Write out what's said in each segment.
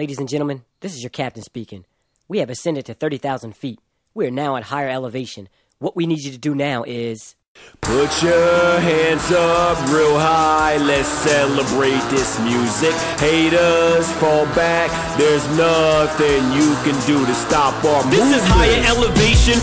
Ladies and gentlemen, this is your captain speaking. We have ascended to 30,000 feet. We are now at higher elevation. What we need you to do now is. Put your hands up real high, let's celebrate this music. Haters fall back, there's nothing you can do to stop our This movement. is higher elevation.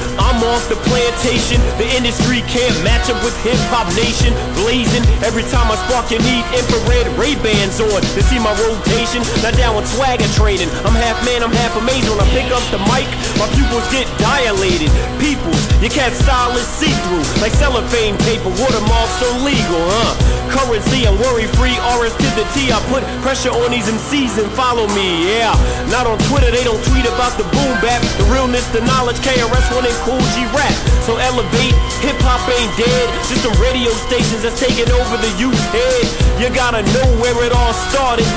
Off the plantation. The industry can't match up with hip hop nation. Blazing every time I spark, you need infrared Ray Bans on to see my rotation. Not down with swagger training. I'm half man, I'm half amazing. When I pick up the mic, my pupils get dilated. Peoples, your cat style is see through like cellophane paper. Watermarks so legal, huh? Currency, I'm worry free. RS to the T. I put pressure on these MCs and follow me, yeah. Not on Twitter, they don't tweet about the boom bap. The realness, the knowledge, KRS One and Kool G Rap. So elevate, hip hop ain't dead. Just the radio stations that's taking over the youth head. You gotta know where it all started.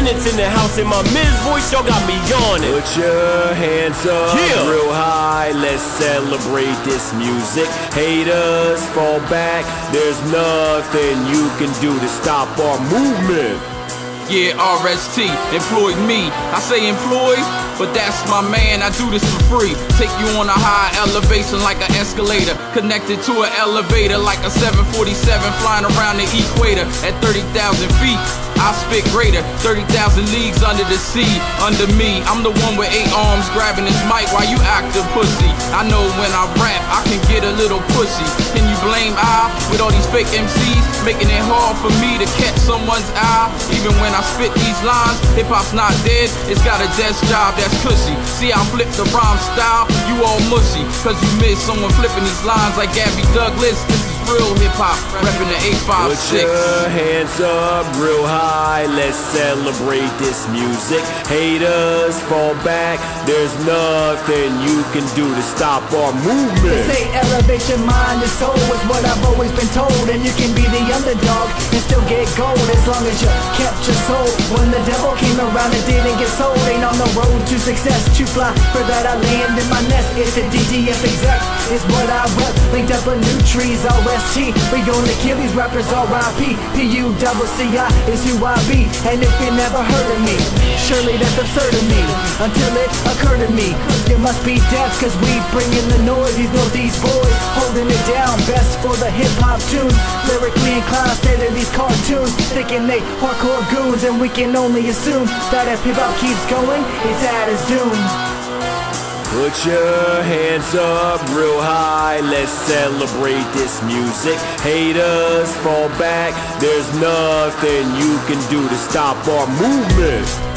Independence in the house, in my Miz voice, y'all got me yawning. Put your hands up Yeah. real high, let's celebrate this music. Haters fall back, there's nothing you can do to stop our movement. Yeah, RST employed me. I say employed, but that's my man. I do this for free. Take you on a high elevation like an escalator, connected to an elevator like a 747 flying around the equator at 30,000 feet. I spit greater, 30,000 leagues under the sea, under me. I'm the one with eight arms grabbing this mic while you act a pussy. I know when I rap, I can get a little pussy. Can you blame I with all these fake MCs making it hard for me to catch someone's eye? Even when I spit these lines, hip hop's not dead, it's got a desk job that's pussy. See, I flip the rhyme style, you all mushy, cause you miss someone flipping these lines like Gabby Douglas. This is real hip hop, repping the Put 856. your hands up real high, let's celebrate this music. Haters fall back, there's nothing you can do to stop our They movement. say elevate your mind and soul is what I've always been told. And you can be the underdog and still get gold As long as you kept your soul. When the devil came around and didn't get sold Ain't on the road to success. To fly For that I land in my nest. It's the DTF exec, it's what I rep Linked up a Nu-Treez, RST We gonna kill these rappers, RIP P-U-double-C-I is who I be And if you never heard of me Surely that's absurd of me. Until it occurred to me You must be deaf cause we bringing the noise These boys holding it down. Best for the hip hop tunes Lyrically inclined instead of these cartoons Thinking they hardcore goons And we can only assume That if hip hop keeps going It's at its doom Put your hands up real high, let's celebrate this music. Haters fall back, there's nothing you can do to stop our movement.